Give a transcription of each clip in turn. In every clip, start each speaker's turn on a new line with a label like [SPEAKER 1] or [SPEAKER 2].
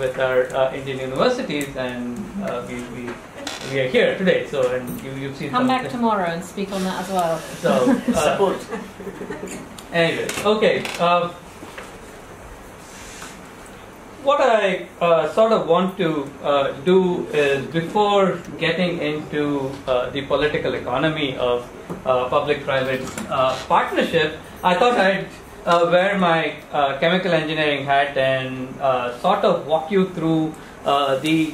[SPEAKER 1] with our uh, Indian universities, and uh, we, we, we are here today. So, and you, you've seen
[SPEAKER 2] Come back tomorrow and speak on that as well.
[SPEAKER 1] So, uh,
[SPEAKER 3] Support.
[SPEAKER 1] Anyway, okay. Uh, what I uh, sort of want to uh, do is before getting into uh, the political economy of uh, public-private uh, partnership, I thought I'd uh, wear my uh, chemical engineering hat and uh, sort of walk you through uh, the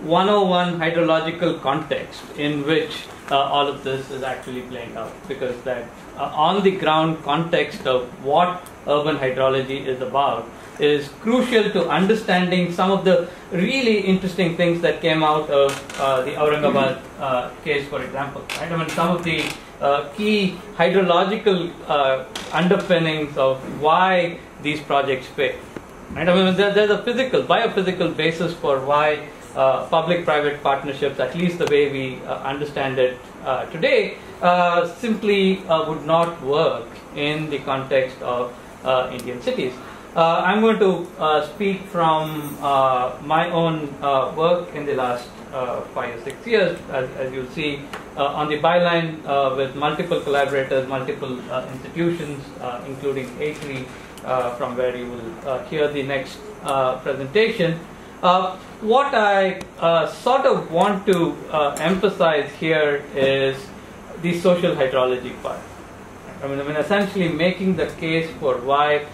[SPEAKER 1] 101 hydrological context in which uh, all of this is actually playing out. Because that on the ground context of what urban hydrology is about is crucial to understanding some of the really interesting things that came out of uh, the Aurangabad uh, case, for example. Right? I mean, some of the uh, key hydrological uh, underpinnings of why these projects fail. Right? I mean, there, there's a physical, biophysical basis for why uh, public-private partnerships, at least the way we uh, understand it today, simply would not work in the context of Indian cities. Uh, I'm going to uh, speak from uh, my own uh, work in the last uh, five or six years, as, as you'll see uh, on the byline with multiple collaborators, multiple institutions, including ATREE, uh, from where you will hear the next presentation. What I sort of want to emphasize here is the social hydrology part. I mean, I mean, essentially making the case for why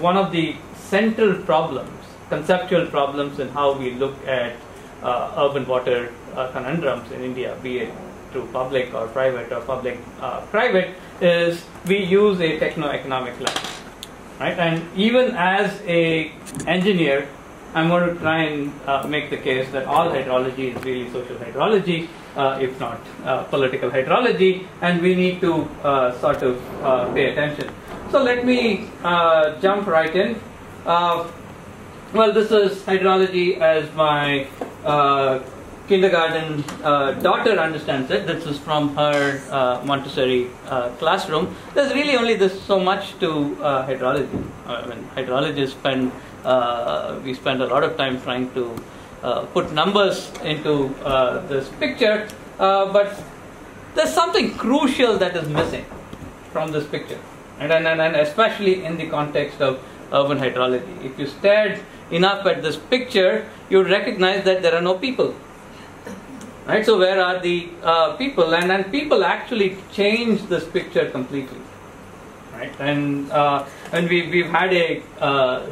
[SPEAKER 1] one of the central problems, conceptual problems in how we look at uh, urban water uh, conundrums in India, be it through public or private or public uh, private, is we use a techno-economic lens, right? And even as a engineer, I'm going to try and uh, make the case that all hydrology is really social hydrology, uh, if not uh, political hydrology, and we need to sort of pay attention. So let me uh, jump right in. Uh, well, this is hydrology as my uh, kindergarten uh, daughter understands it. This is from her uh, Montessori uh, classroom. There's really only this so much to hydrology. I mean, hydrologists spend we spend a lot of time trying to put numbers into this picture, but there's something crucial that is missing from this picture, and, and, and especially in the context of urban hydrology. If you stared enough at this picture, you would recognize that there are no people. Right? So where are the uh, people? And and people actually change this picture completely. Right? And uh, and we we've had a uh,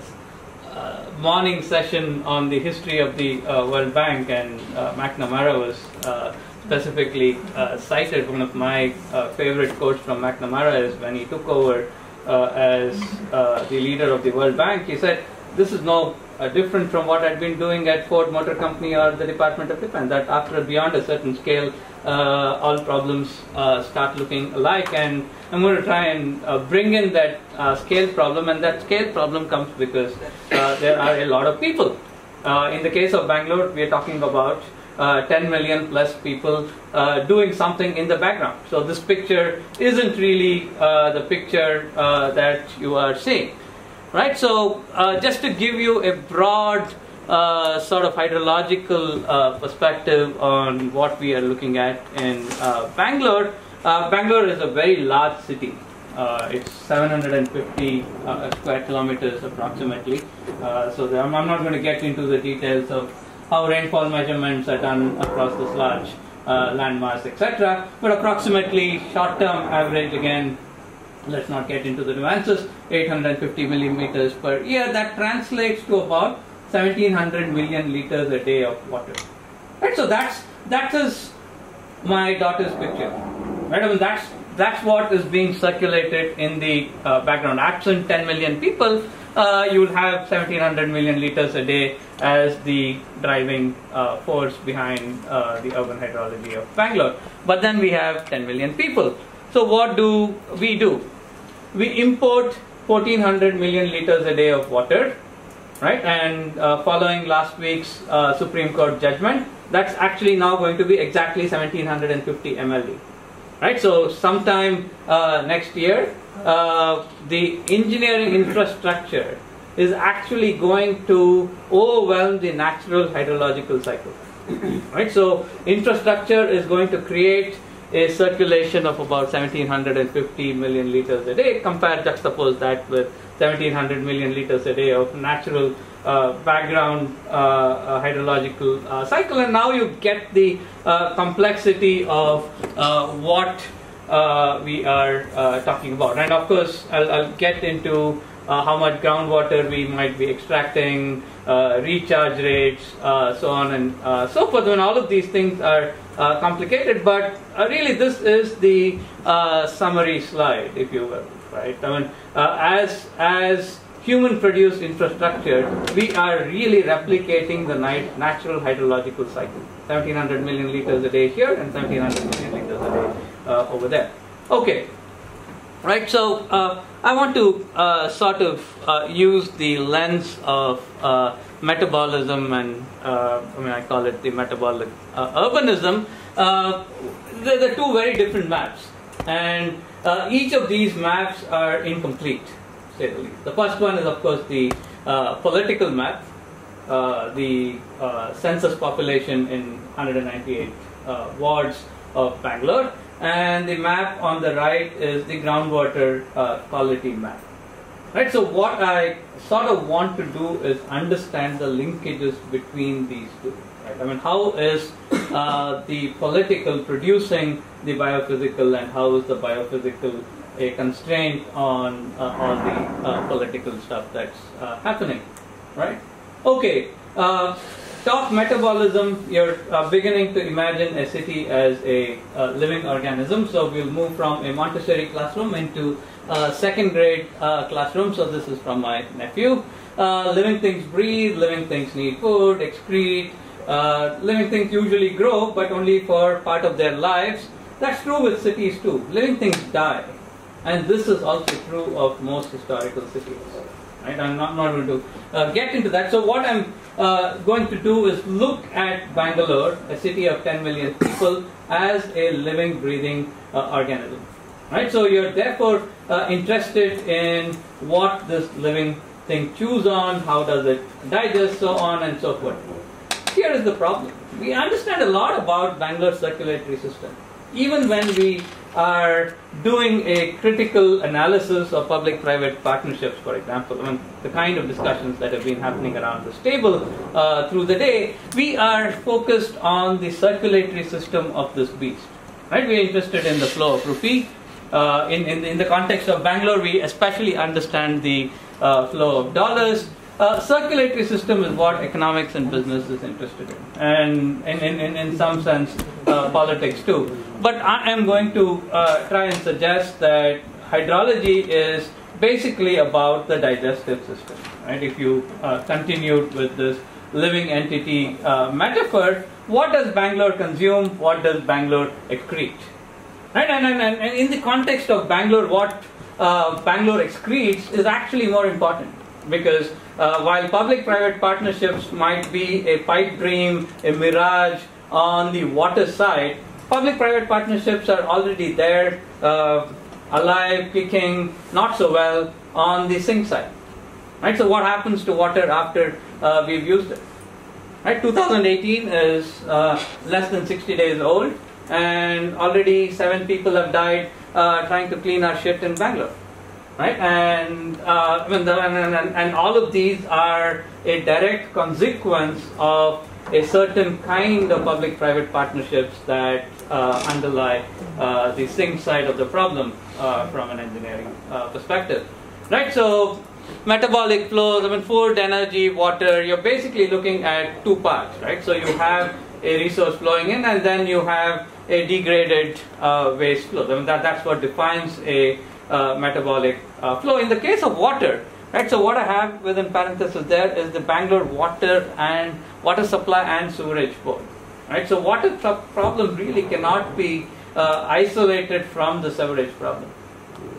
[SPEAKER 1] uh, morning session on the history of the uh, World Bank, and uh, McNamara was uh, specifically cited. One of my favorite quotes from McNamara is when he took over as the leader of the World Bank. He said, "This is no uh, different from what I'd been doing at Ford Motor Company or the Department of Defense. That after beyond a certain scale, uh, all problems uh, start looking alike." And I'm going to try and uh, bring in that uh, scale problem, and that scale problem comes because uh, there are a lot of people. In the case of Bangalore, we are talking about uh, 10 million plus people doing something in the background. So this picture isn't really the picture that you are seeing, right? So uh, just to give you a broad uh, sort of hydrological uh, perspective on what we are looking at in uh, Bangalore, uh, Bangalore is a very large city. Uh, it's 750 uh, square kilometers approximately. So I'm, I'm not going to get into the details of how rainfall measurements are done across this large landmass, etc. But approximately short-term average again. Let's not get into the nuances. 850 millimeters per year. That translates to about 1700 million liters a day of water. Right. So that's that is my daughter's picture. Right. I mean that's that's what is being circulated in the uh, background. Absent 10 million people, uh, you will have 1700 million liters a day as the driving uh, force behind uh, the urban hydrology of Bangalore. But then we have 10 million people. So what do we do? We import 1400 million liters a day of water, right? And uh, following last week's uh, Supreme Court judgment, that's actually now going to be exactly 1750 MLD right? So sometime uh, next year, uh, the engineering infrastructure is actually going to overwhelm the natural hydrological cycle. right? So infrastructure is going to create a circulation of about 1750 million liters a day. Compare, juxtapose that with 1700 million liters a day of natural uh, background uh, uh, hydrological uh, cycle, and now you get the uh, complexity of what we are talking about. And of course, I'll, I'll get into Uh, how much groundwater we might be extracting, uh, recharge rates, uh, so on and so forth. And all of these things are complicated, but really this is the summary slide, if you will. Right? I mean, as as human produced infrastructure, we are really replicating the natural hydrological cycle. 1700 million liters a day here and 1700 million liters a day uh, over there. Okay, right, so uh, I want to uh, sort of uh, use the lens of uh, metabolism and uh, I mean, I call it the metabolic urbanism. they're, they're two very different maps, and each of these maps are incomplete say the least. The first one is, of course, the uh, political map, uh, the uh, census population in 198 uh, wards of Bangalore, and the map on the right is the groundwater uh, quality map. Right. So what I sort of want to do is understand the linkages between these two. Right? I mean, how is uh, the political producing the biophysical, and how is the biophysical a constraint on uh, all the uh, political stuff that's uh, happening, right? Okay, uh, talk metabolism. You're uh, beginning to imagine a city as a uh, living organism. So we'll move from a Montessori classroom into second grade classroom. So this is from my nephew. living things breathe. Living things need food, excrete. living things usually grow, but only for part of their lives. That's true with cities too. Living things die and this is also true of most historical cities. Right? I'm not, not going to uh, get into that. So what I'm uh, going to do is look at Bangalore, a city of 10 million people, as a living, breathing uh, organism. Right? So you're therefore uh, interested in what this living thing chews on, how does it digest, so on and so forth. Here is the problem. We understand a lot about Bangalore's circulatory system. Even when we are doing a critical analysis of public-private partnerships, for example, I mean, the kind of discussions that have been happening around this table uh, through the day, we are focused on the circulatory system of this beast. Right? We are interested in the flow of rupee. Uh, in, in, in the context of Bangalore, we especially understand the uh, flow of dollars. Uh, circulatory system is what economics and business is interested in, and in, in, in some sense, uh, politics too. But I am going to uh, try and suggest that hydrology is basically about the digestive system. Right? If you uh, continued with this living entity uh, metaphor, what does Bangalore consume? What does Bangalore excrete? Right? And, and, and in the context of Bangalore, what uh, Bangalore excretes is actually more important because uh, while public-private partnerships might be a pipe dream, a mirage on the water side, public-private partnerships are already there, uh, alive, kicking, not so well on the sink side. Right. So what happens to water after uh, we've used it? Right. 2018 is uh, less than 60 days old, and already seven people have died uh, trying to clean our shit in Bangalore right? And, uh, and, and, and, all of these are a direct consequence of a certain kind of public-private partnerships that uh, underlie uh, the sink side of the problem uh, from an engineering uh, perspective, right? So metabolic flows, I mean food, energy, water, you're basically looking at two parts, right? So you have a resource flowing in and then you have a degraded uh, waste flow. I mean that, that's what defines a uh, metabolic uh, flow. In the case of water, right? So what I have within parenthesis there is the Bangalore water and water supply and sewerage board, right? So water problem really cannot be uh, isolated from the sewerage problem.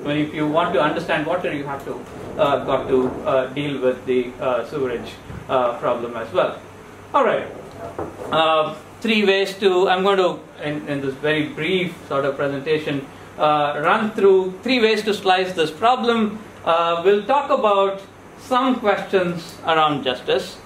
[SPEAKER 1] When if you want to understand water, you have to uh, got to uh, deal with the uh, sewerage problem as well. All right three ways to, I'm going to, in, in, this very brief sort of presentation, run through three ways to slice this problem. Uh, we'll talk about some questions around justice.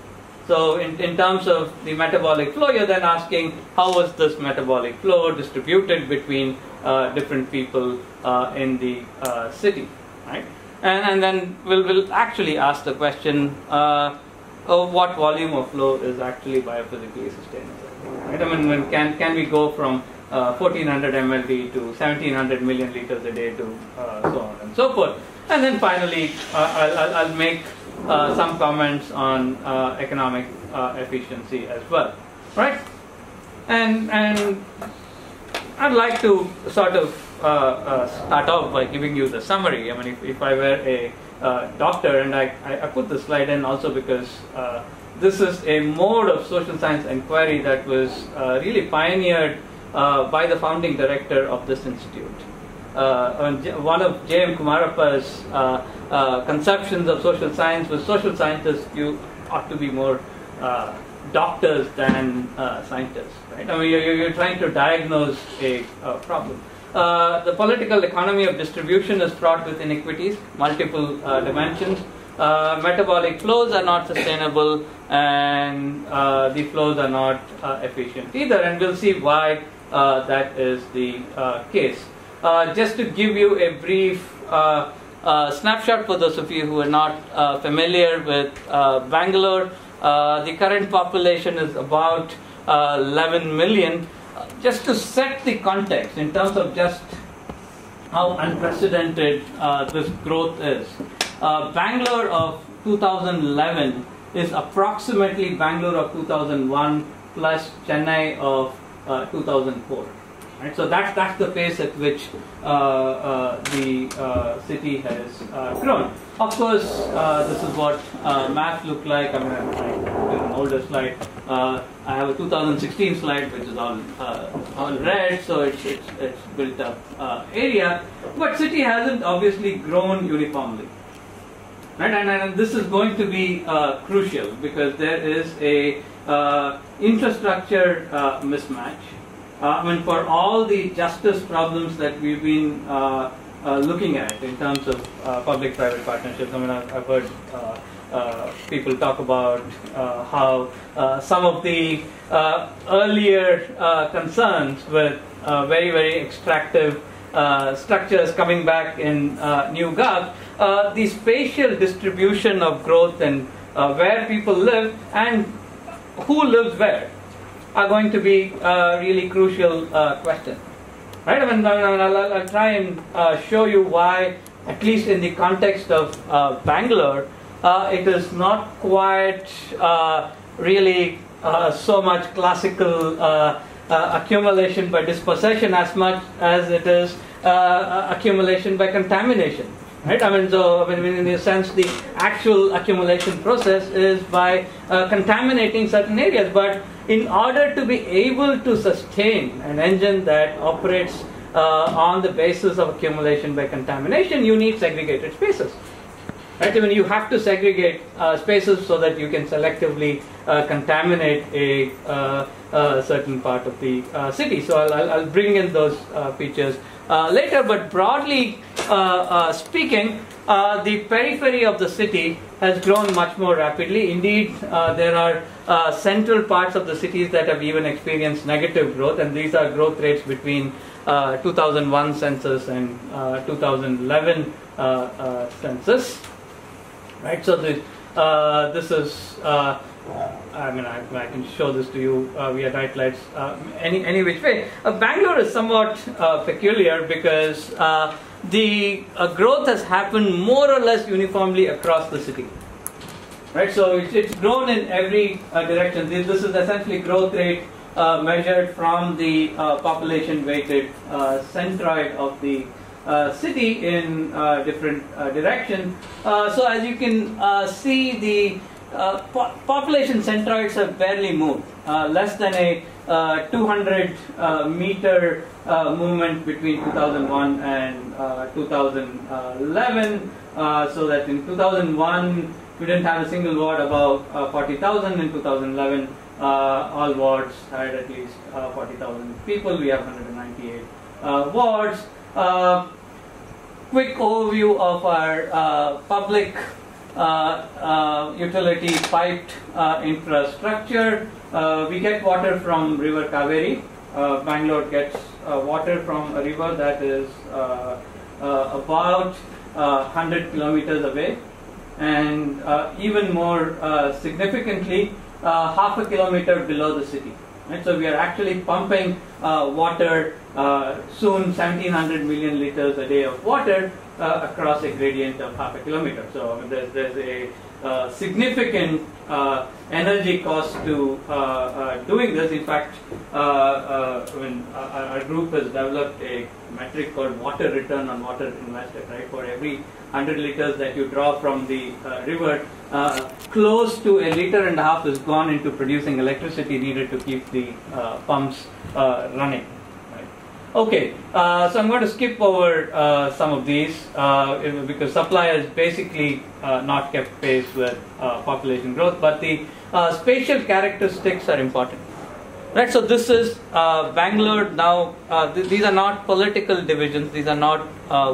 [SPEAKER 1] So, in, in terms of the metabolic flow, you're then asking how was this metabolic flow distributed between uh, different people uh, in the uh, city, right? And, and then we'll, we'll actually ask the question uh, of what volume of flow is actually biophysically sustainable. Right? I mean, when can, can we go from uh, 1400 mLD to 1700 million liters a day to uh, so on and so forth. And then finally, uh, I'll, I'll, I'll, make uh, some comments on uh, economic uh, efficiency as well, right? And and I'd like to sort of start off by giving you the summary. I mean, if, if I were a doctor, and I, I, I, put the slide in also because this is a mode of social science inquiry that was really pioneered uh, by the founding director of this institute. Uh, one of J.M. Kumarappa's uh, uh, conceptions of social science was social scientists, you ought to be more uh, doctors than uh, scientists. Right? I mean, you're, you're, trying to diagnose a, problem. the political economy of distribution is fraught with inequities, multiple dimensions. metabolic flows are not sustainable, and the flows are not efficient either. And we'll see why uh, that is the uh, case. Uh, just to give you a brief snapshot for those of you who are not familiar with Bangalore, the current population is about 11 million. Just to set the context in terms of just how unprecedented uh, this growth is. Uh, Bangalore of 2011 is approximately Bangalore of 2001 plus Chennai of uh, 2004. Right? So that's, that's the pace at which uh, uh, the uh, city has uh, grown. Of course, uh, this is what maps look like. I mean, I an older slide. I have a 2016 slide which is all, all red, so it's, it's, it's built up area. But city hasn't obviously grown uniformly. Right? And, and this is going to be crucial because there is a uh, infrastructure uh, mismatch. Uh, I mean, for all the justice problems that we've been uh, uh, looking at in terms of uh, public-private partnerships, I mean, I've, I've heard people talk about how some of the earlier concerns with very, very extractive structures coming back in New Gov, the spatial distribution of growth and where people live and who lives where are going to be a really crucial uh, question. Right? I mean, I'll, I'll, try and uh, show you why, at least in the context of uh, Bangalore, it is not quite really so much classical accumulation by dispossession as much as it is accumulation by contamination. Right? I mean, so I mean, in a sense, the actual accumulation process is by uh, contaminating certain areas. But in order to be able to sustain an engine that operates uh, on the basis of accumulation by contamination, you need segregated spaces. Right? I mean, you have to segregate uh, spaces so that you can selectively uh, contaminate a uh, certain part of the uh, city. So I'll, I'll, I'll, bring in those features uh, Uh, later, but broadly uh, uh, speaking, uh, the periphery of the city has grown much more rapidly. Indeed, uh, there are central parts of the cities that have even experienced negative growth, and these are growth rates between 2001 census and 2011 census. Right, so the, this is I mean, I, I, can show this to you uh, via night lights uh, any, any which way. Uh, Bangalore is somewhat uh, peculiar because uh, the uh, growth has happened more or less uniformly across the city. Right, so it's, it's grown in every direction. This, this, is essentially growth rate measured from the population weighted centroid of the uh, city in uh, different uh, directions. so as you can see, the uh, po population centroids have barely moved. Uh, less than a uh, 200 uh, meter uh, movement between 2001 and 2011. so that in 2001 we didn't have a single ward above 40,000. In 2011, all wards had at least 40,000 people. We have 198 wards quick overview of our uh, public uh, uh, utility piped uh, infrastructure. we get water from River Kaveri. Bangalore gets water from a river that is about 100 kilometers away and uh, even more uh, significantly, uh, half a kilometer below the city. Right? So we are actually pumping water Uh, soon 1700 million liters a day of water uh, across a gradient of half a kilometer. So there's, there's a uh, significant uh, energy cost to uh, uh doing this. In fact, when our group has developed a metric called water return on water invested, right? For every 100 liters that you draw from the river, close to a liter and a half is gone into producing electricity needed to keep the pumps running. Okay, uh, so I'm going to skip over uh, some of these uh, because supply has basically uh, not kept pace with uh, population growth, but the uh, spatial characteristics are important. Right, so this is Bangalore now. Th- these are not political divisions, these are not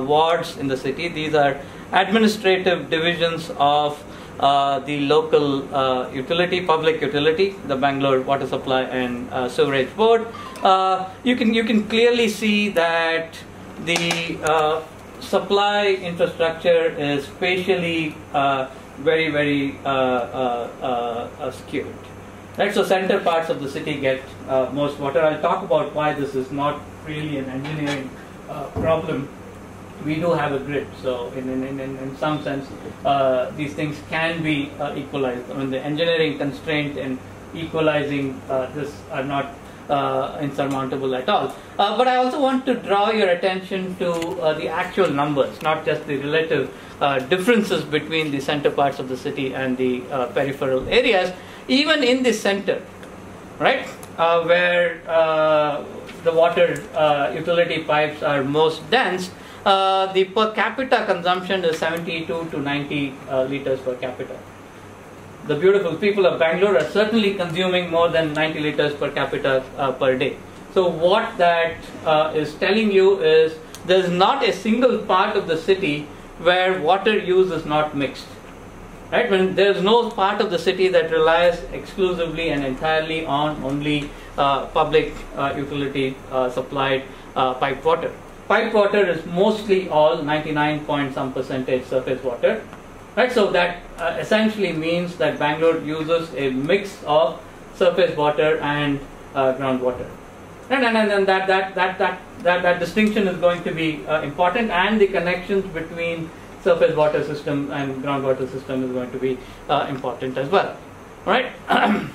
[SPEAKER 1] wards in the city, these are administrative divisions of the local uh, utility, public utility, the Bangalore Water Supply and uh, Sewerage Board. Uh, you can you can clearly see that the uh, supply infrastructure is spatially very very skewed. Right, so center parts of the city get most water. I'll talk about why this is not really an engineering problem we do have a grid. So in, in, in, in some sense, uh, these things can be uh, equalized. I mean, the engineering constraint in equalizing uh, this are not uh, insurmountable at all. Uh, but I also want to draw your attention to uh, the actual numbers, not just the relative differences between the center parts of the city and the peripheral areas. Even in the center, right, where the water utility pipes are most dense, uh, the per capita consumption is 72 to 90 uh, liters per capita. The beautiful people of Bangalore are certainly consuming more than 90 liters per capita uh, per day. So, what that uh, is telling you is there's not a single part of the city where water use is not mixed. Right? When there's no part of the city that relies exclusively and entirely on only uh, public utility supplied piped water. Piped water is mostly all 99 point some percentage surface water. Right, so that uh, essentially means that Bangalore uses a mix of surface water and uh, groundwater. And, and, and that, that, that, that, that, that distinction is going to be uh, important, and the connections between surface water system and groundwater system is going to be uh, important as well. Right?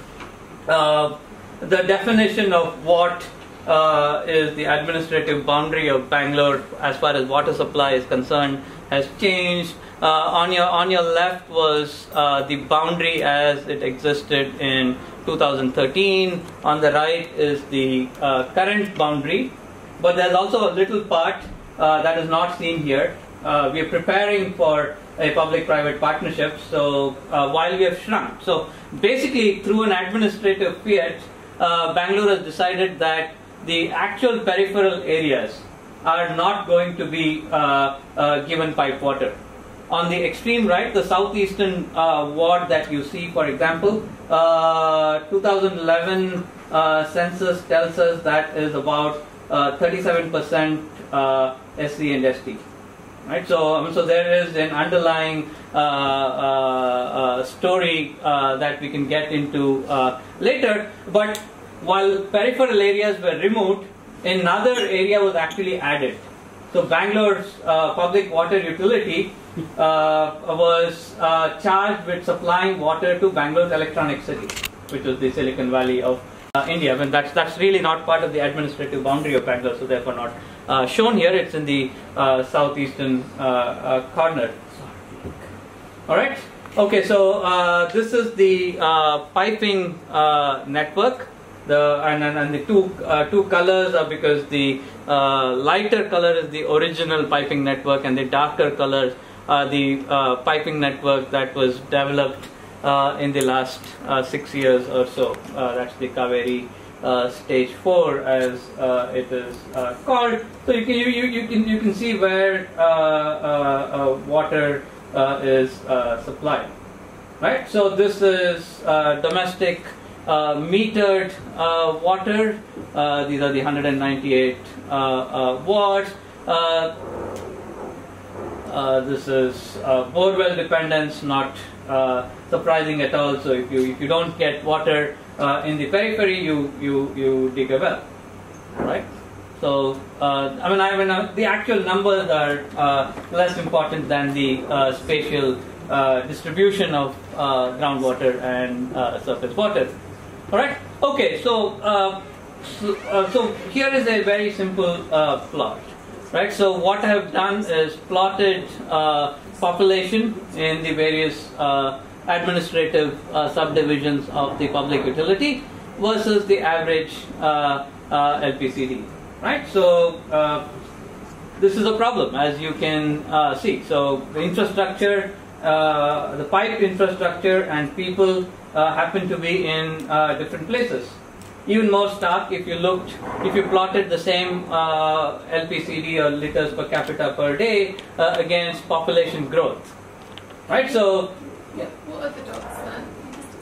[SPEAKER 1] Uh, the definition of what uh, is the administrative boundary of Bangalore as far as water supply is concerned has changed. Uh, on your on your left was uh, the boundary as it existed in 2013. On the right is the uh, current boundary, but there's also a little part uh, that is not seen here. Uh, we are preparing for a public-private partnership. So while we have shrunk, so basically through an administrative fiat, Bangalore has decided that the actual peripheral areas are not going to be uh, uh, given pipe water. On the extreme right, the southeastern uh, ward that you see, for example, uh, 2011 uh, census tells us that is about 37% uh, SC and ST. Right, so um, so there is an underlying story that we can get into later, but while peripheral areas were removed, another area was actually added. So Bangalore's uh, public water utility uh, was uh, charged with supplying water to Bangalore's electronic city, which was the Silicon Valley of uh, India. And that's that's really not part of the administrative boundary of Bangalore, so therefore not uh, shown here. It's in the uh, southeastern corner. All right. Okay, so this is the piping network the and, and, and the two uh, two colors are because the uh, lighter color is the original piping network and the darker colors are the uh, piping network that was developed uh, in the last uh, six years or so. Uh, that's the Kaveri stage four, as it is called. So you can you, you, you can you can see where water is supplied. Right. So this is domestic metered uh, water. Uh, these are the 198 uh, uh, watts. Uh, uh, this is uh, borewell dependence, not uh, surprising at all. So if you if you don't get water uh, in the periphery, you you you dig a well, right? So uh, I mean I mean uh, the actual numbers are uh, less important than the uh, spatial uh, distribution of uh, groundwater and uh, surface water. All right. Okay. So uh, so, uh, so here is a very simple uh, plot right? So what I have done is plotted uh, population in the various uh, administrative subdivisions of the public utility versus the average LPCD, right? So this is a problem, as you can uh, see. So the infrastructure, uh, the pipe infrastructure, and people uh, happen to be in uh, different places even more stark if you looked, if you plotted the same uh, LPCD or liters per capita per day uh, against population growth. Right? So, yeah.
[SPEAKER 2] What are the dots then?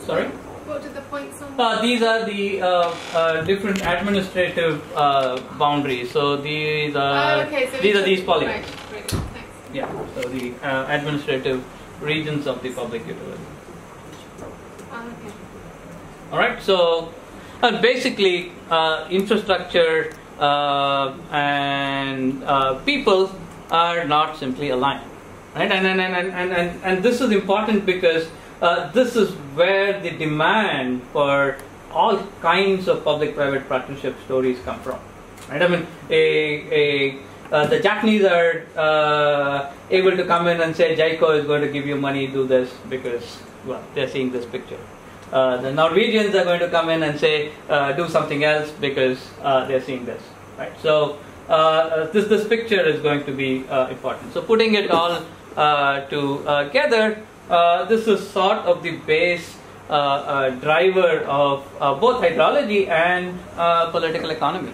[SPEAKER 1] Sorry?
[SPEAKER 2] What are the points on?
[SPEAKER 1] Uh, these are the uh, uh, different administrative uh, boundaries. So these are
[SPEAKER 2] oh, okay, so
[SPEAKER 1] these are these polygons.
[SPEAKER 2] Right, thanks.
[SPEAKER 1] Yeah. So the uh, administrative regions of the public utility.
[SPEAKER 2] Okay.
[SPEAKER 1] All right. So, uh, basically, uh, infrastructure uh, and uh, people are not simply aligned, right? And and and and and, and, and this is important because uh, this is where the demand for all kinds of public-private partnership stories come from, right? I mean, a a uh, the Japanese are uh, able to come in and say JICA is going to give you money, do this because they're seeing this picture. Uh, the Norwegians are going to come in and say uh, do something else because uh, they're seeing this, right? So uh, this this picture is going to be uh, important. So putting it all uh, together, uh, this is sort of the base uh, uh, driver of uh, both hydrology and uh, political economy.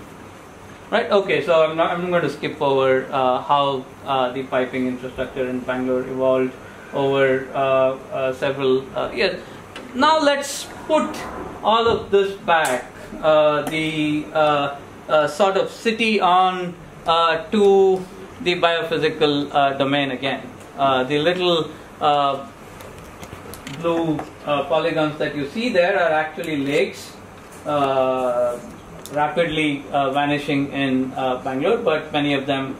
[SPEAKER 1] Right. Okay. So I'm not, I'm going to skip over uh, how uh, the piping infrastructure in Bangalore evolved over uh, uh, several uh, years. Now let's put all of this back. The sort of city on to the biophysical domain again. The little blue uh, polygons that you see there are actually lakes uh, rapidly uh, vanishing in Bangalore, but many of them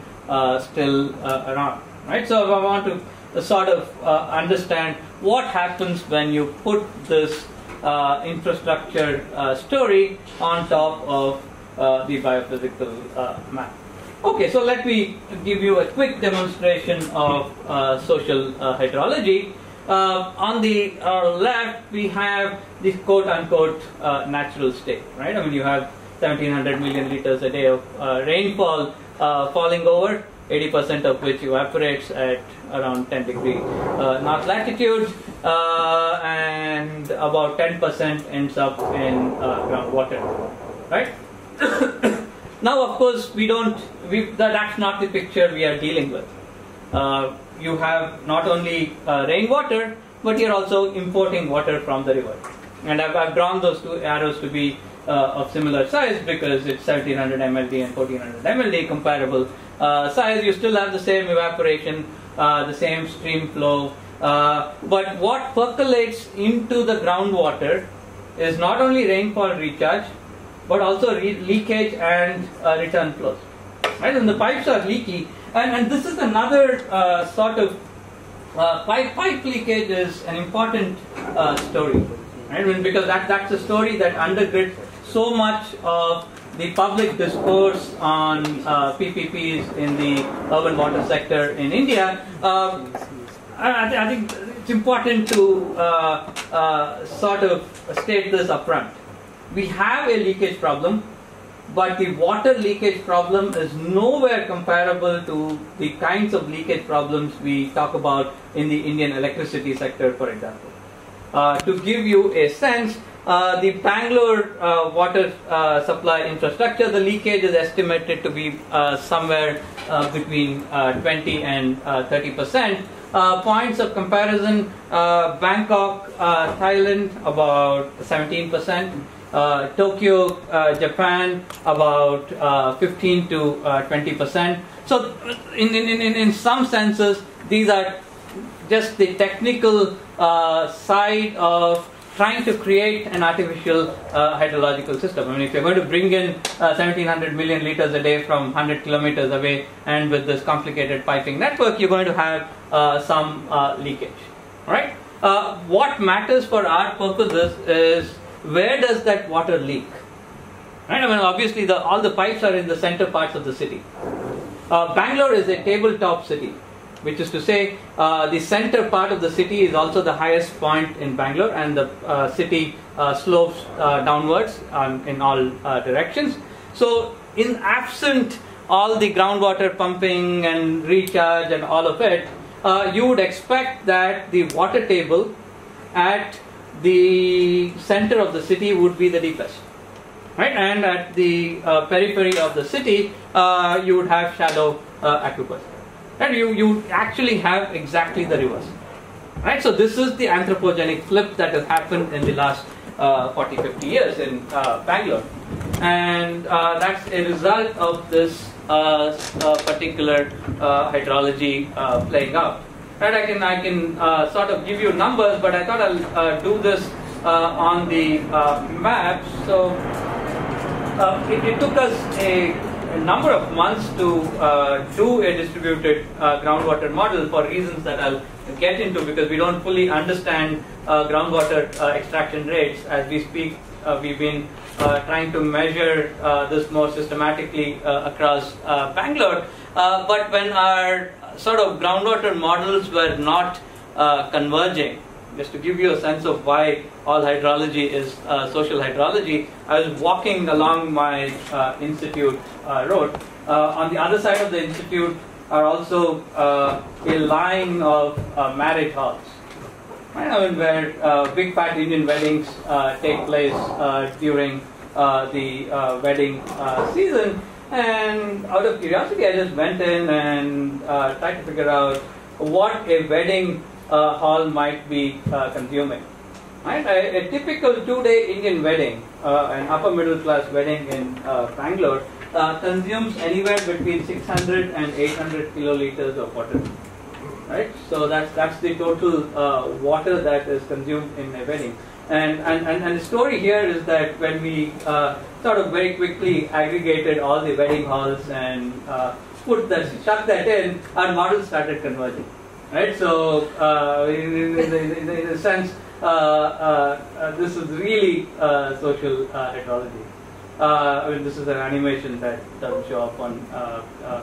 [SPEAKER 1] still around. Right. So if I want to sort of uh, understand what happens when you put this uh, infrastructure uh, story on top of the biophysical map. Okay, so let me give you a quick demonstration of social hydrology. Uh, on the uh, left, we have the quote unquote uh, natural state, right? I mean, you have 1700 million liters a day of rainfall falling over, 80% of which evaporates at around 10 degree uh, north latitude, uh, and about 10% ends up in uh, groundwater, right? now, of course, we don't. We, that, that's not the picture we are dealing with. Uh, you have not only uh, rainwater, but you're also importing water from the river. And I've, I've drawn those two arrows to be uh, of similar size because it's 1700 mld and 1400 mld comparable uh, size. You still have the same evaporation, uh, the same stream flow. Uh, but what percolates into the groundwater is not only rainfall recharge, but also re- leakage and uh, return flows. Right, and the pipes are leaky, and, and this is another sort of pipe pipe leakage is an important story, right? Because that that's a story that undergirds so much of the public discourse on uh, PPPs in the urban water sector in India. Um, I, thi- I think it's important to uh, uh, sort of state this upfront. We have a leakage problem, but the water leakage problem is nowhere comparable to the kinds of leakage problems we talk about in the Indian electricity sector, for example. Uh, to give you a sense, uh, the Bangalore uh, water uh, supply infrastructure, the leakage is estimated to be uh, somewhere uh, between uh, 20 and 30 percent. points of comparison: Bangkok, Thailand, about 17 percent. Tokyo, Japan, about 15 to 20 percent. So, in, in, in, in some senses, these are just the technical side of trying to create an artificial uh, hydrological system. I mean, if you're going to bring in uh, 1700 million liters a day from 100 kilometers away, and with this complicated piping network, you're going to have uh, some uh, leakage. Right? Uh, what matters for our purposes is where does that water leak? Right? I mean, obviously, the, all the pipes are in the center parts of the city. Uh, Bangalore is a tabletop city which is to say uh, the center part of the city is also the highest point in Bangalore and the uh, city uh, slopes uh, downwards um, in all uh, directions. So in absent all the groundwater pumping and recharge and all of it, uh, you would expect that the water table at the center of the city would be the deepest. Right, and at the periphery of the city, you would have shallow aquifers and you, you actually have exactly the reverse. Right? So this is the anthropogenic flip that has happened in the last uh, 40, 50 years in uh, Bangalore. And uh, that's a result of this uh, uh, particular uh, hydrology playing out. Right? I can, I can sort of give you numbers, but I thought I'll do this on the map. So it, it took us a a number of months to uh, do a distributed uh, groundwater model for reasons that I'll get into because we don't fully understand uh, groundwater uh, extraction rates as we speak. Uh, we've been uh, trying to measure this more systematically across Bangalore. but when our sort of groundwater models were not converging, just to give you a sense of why all hydrology is uh, social hydrology, I was walking along my uh, institute uh, road. Uh, on the other side of the institute are also uh, a line of uh, marriage halls. I mean, where big fat Indian weddings take place during the wedding season. And out of curiosity, I just went in and tried to figure out what a wedding uh, hall might be uh, consuming. Right? A, a, typical two-day Indian wedding, uh, an upper middle class wedding in uh, Bangalore, uh, consumes anywhere between 600 and 800 kiloliters of water. Right? So that's that's the total uh, water that is consumed in a wedding. And, and, and, and, the story here is that when we sort of very quickly aggregated all the wedding halls and put that, stuck that in, our model started converging right? So uh, in, in, in, in, a sense, uh, uh, uh this is really uh, social hydrology. I mean, this is an animation that doesn't show up on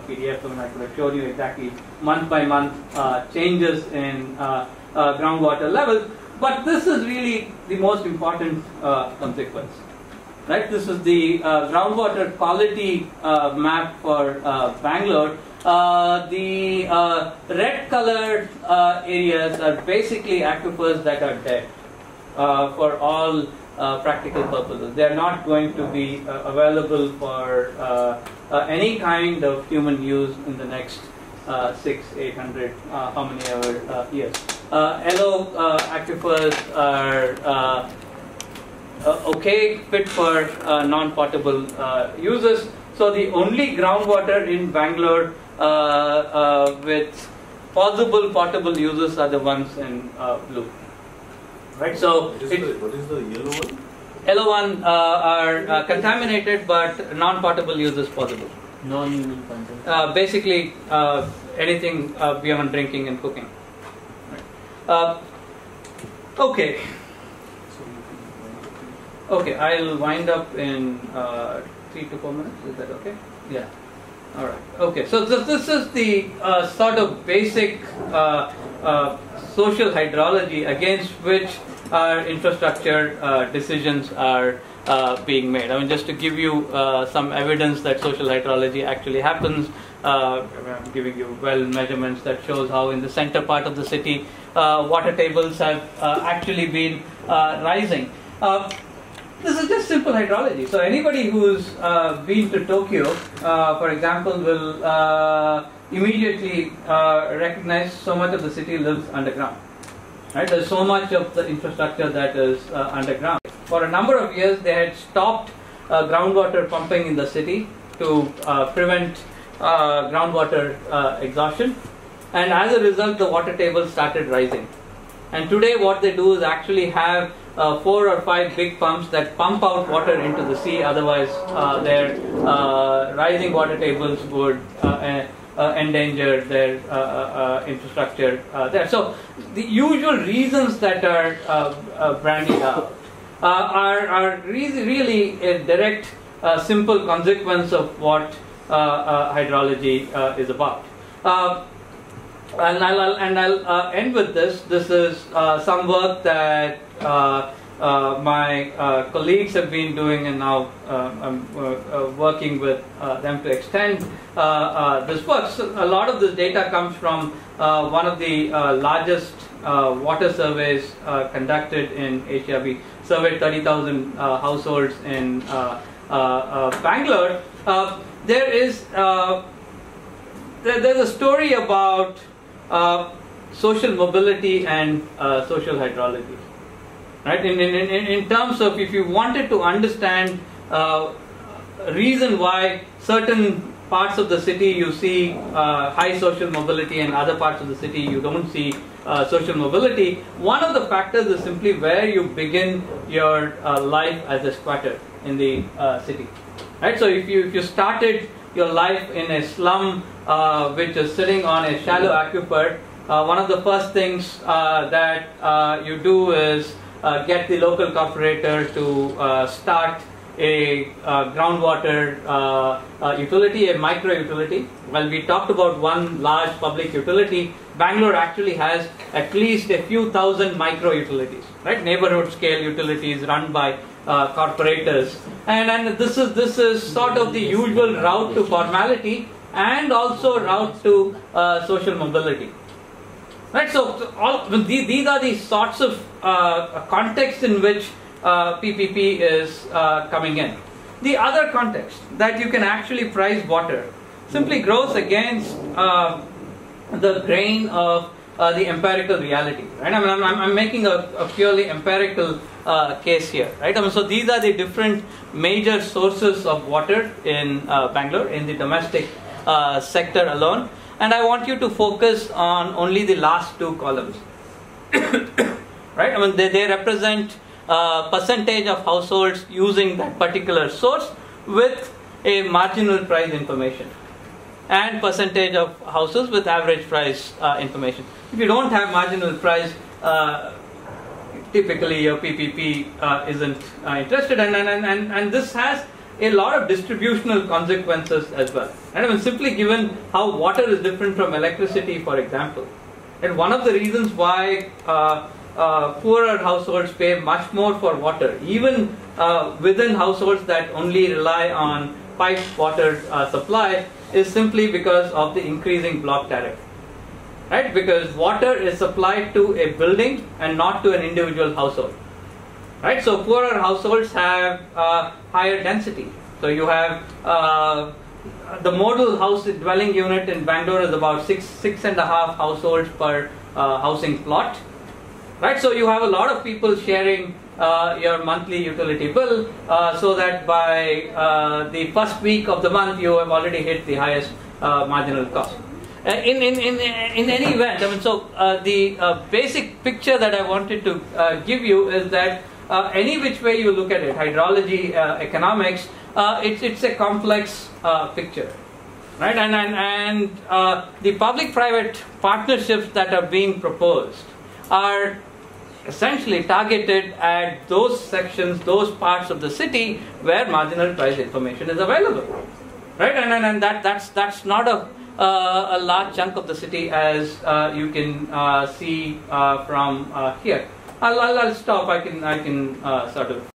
[SPEAKER 1] PDF, and I could have shown you exactly month by month changes in groundwater levels. But this is really the most important consequence right? This is the uh, groundwater quality uh, map for uh, Bangalore. Uh, the uh, red colored uh, areas are basically aquifers that are dead uh, for all uh, practical purposes. They are not going to be available for any kind of human use in the next six, eight hundred, how many ever years. yellow aquifers are okay, fit for non-potable uses. So the only groundwater in Bangalore uh, uh, with possible potable uses are the ones in uh, blue. Right. So
[SPEAKER 3] what is, the, what is the yellow one?
[SPEAKER 1] Yellow one are contaminated, but non-potable uses possible.
[SPEAKER 4] Non-human
[SPEAKER 1] uh, Basically, uh, anything uh, beyond drinking and cooking. Right. okay. Okay, I'll wind up in three to four minutes. Is that okay? Yeah. All right. Okay. So this, this is the uh, sort of basic uh, uh, social hydrology against which our infrastructure uh, decisions are uh, being made. I mean, just to give you uh, some evidence that social hydrology actually happens. I'm giving you well measurements that shows how in the center part of the city water tables have actually been rising. This is just simple hydrology. So anybody who's uh, been to Tokyo, uh, for example, will uh, immediately uh, recognize so much of the city lives underground. Right? There's so much of the infrastructure that is uh, underground. For a number of years, they had stopped uh, groundwater pumping in the city to prevent groundwater exhaustion, and as a result, the water table started rising. And today, what they do is actually have uh, four or five big pumps that pump out water into the sea. Otherwise, uh, their uh, rising water tables would uh, uh, uh, endanger their infrastructure there. So, the usual reasons that are brandied up are, are really, really a direct, simple consequence of what hydrology is about. And I'll, and I'll uh, end with this. This is uh, some work that uh, uh, my uh, colleagues have been doing, and now uh, I'm working with them to extend this work. So a lot of this data comes from one of the largest water surveys conducted in Asia. We surveyed 30,000 uh, households in Bangalore. There is there, there's a story about uh, social mobility and uh, social hydrology. Right? In, in, in, in terms of if you wanted to understand uh, reason why certain parts of the city you see uh, high social mobility and other parts of the city you don't see uh, social mobility, one of the factors is simply where you begin your uh, life as a squatter in the uh, city. Right? So if you if you started your life in a slum uh, which is sitting on a shallow aquifer, uh, one of the first things uh, that uh, you do is uh, get the local corporator to uh, start a groundwater utility, a micro utility. Well, we talked about one large public utility. Bangalore actually has at least a few thousand micro utilities, right? Neighborhood scale utilities run by uh, corporators, and and this is this is sort of the usual route to formality and also route to uh, social mobility. Right, so all these, these are the sorts of uh, contexts in which uh, PPP is uh, coming in. The other context that you can actually price water simply grows against uh, the grain of uh, the empirical reality. Right, I mean, I'm, I'm, making a, a purely empirical uh, case here. Right, I mean, so these are the different major sources of water in uh, Bangalore in the domestic uh, sector alone and I want you to focus on only the last two columns. right? I mean, they, they represent uh, percentage of households using that particular source with a marginal price information and percentage of houses with average price uh, information. If you don't have marginal price, uh, typically your PPP uh, isn't uh, interested, and, and, and, and this has a lot of distributional consequences as well. And I mean, simply given how water is different from electricity, for example, and one of the reasons why uh, uh, poorer households pay much more for water, even uh, within households that only rely on piped water uh, supply, is simply because of the increasing block tariff. Right? Because water is supplied to a building and not to an individual household right? So poorer households have uh, higher density. So you have uh, the model house dwelling unit in Bangalore is about six six and a half households per uh, housing plot, right? So you have a lot of people sharing uh, your monthly utility bill, uh, so that by uh, the first week of the month you have already hit the highest uh, marginal cost. Uh, in, in, in, in any event, I mean, so uh, the basic picture that I wanted to give you is that any which way you look at it, hydrology, economics, it's, it's a complex picture. Right? And, and, and the public private partnerships that are being proposed are essentially targeted at those sections, those parts of the city where marginal price information is available. Right? And, and, and that, that's, that's not a uh, a large chunk of the city as uh, you can uh, see uh, from uh, here. I'll, I'll, I'll stop. I can I can uh, sort of